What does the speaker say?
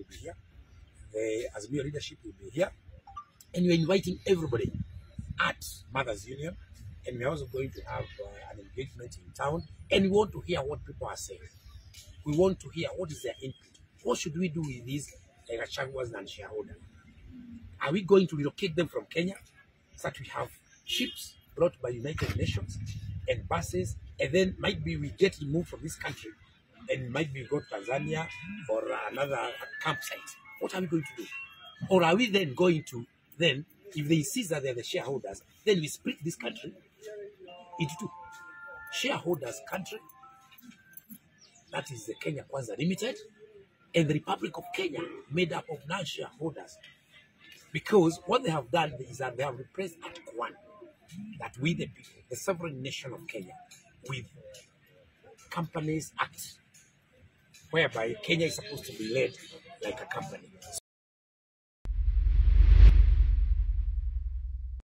will be here. The Azimio leadership will be here. And we're inviting everybody at Mothers Union. And we're also going to have uh, an engagement in town. And we want to hear what people are saying. We want to hear what is their input. What should we do with these Gachaguas and shareholders? Are we going to relocate them from Kenya so that we have ships brought by United Nations and buses, and then might be we get removed from this country and might be to Tanzania or another campsite? What are we going to do? Or are we then going to then, if they insist that they're the shareholders, then we split this country into two. Shareholders country, that is the Kenya Kwanza Limited, and the Republic of Kenya, made up of non-shareholders. Because what they have done is that they have replaced Article 1, that we the people, the sovereign nation of Kenya, with Companies Act, whereby Kenya is supposed to be led like a company.